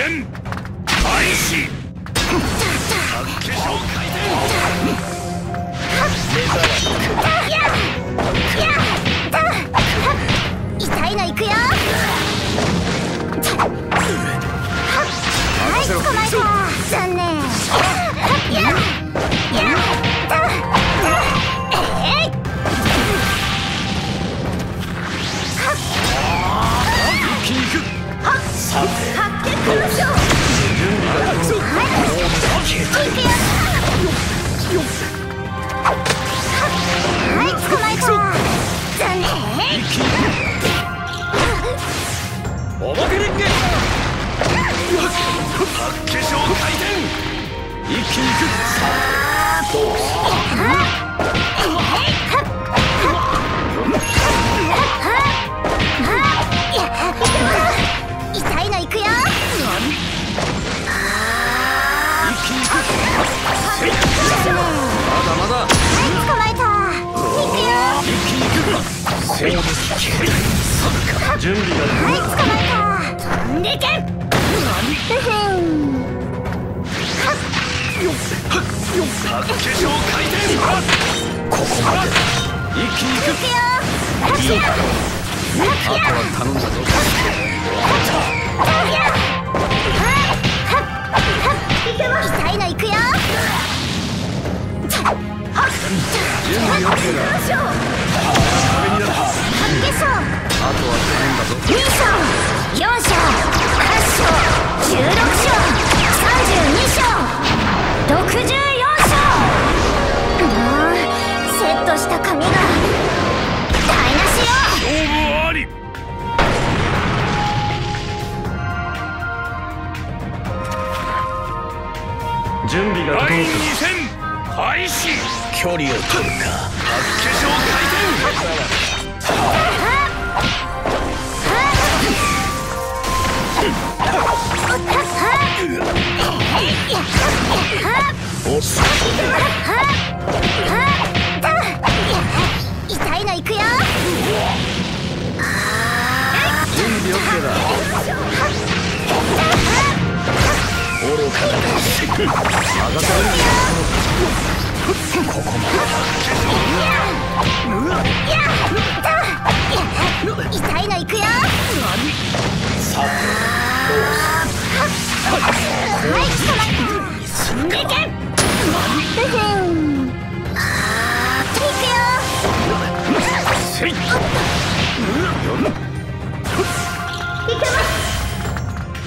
戦開始。八化粧回痛いのいくよ。はい捕まえた残念おまけレンゲ八化粧回転一気に行くさあどう痛いのいくよ。うです準備がはい捕まえた飛んでけここまで一気に行くいくよいいかあとは頼んだぞ準備が整った第2戦開始距離を取るか八化粧回転おっ痛い。のいくよ準備 OK だ。よ。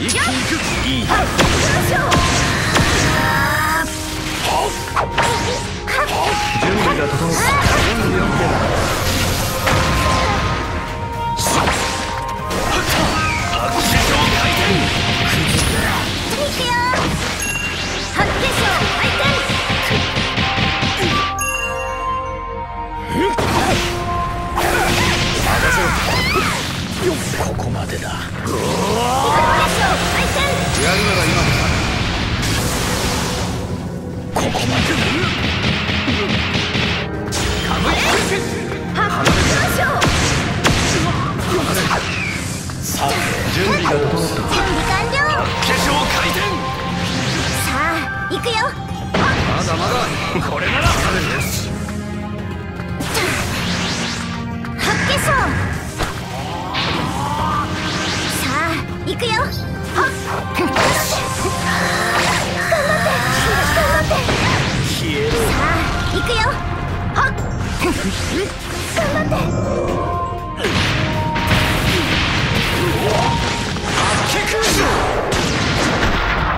ここまでだ。やるなら今だここまで八化粧さて準備が整った準備完了化粧回転さあ行くよ。まだまだ。これならです頑張って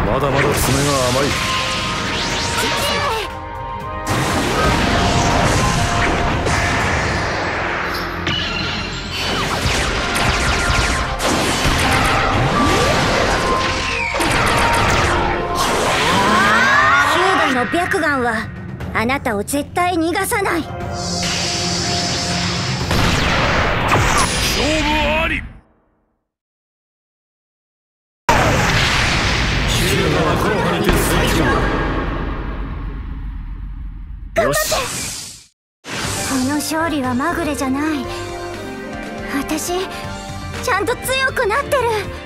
まだまだ爪が甘い。白眼はあなたを絶対逃がさない。よし。この勝利はまぐれじゃない。私ちゃんと強くなってる。